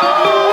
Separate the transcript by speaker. Speaker 1: Oh!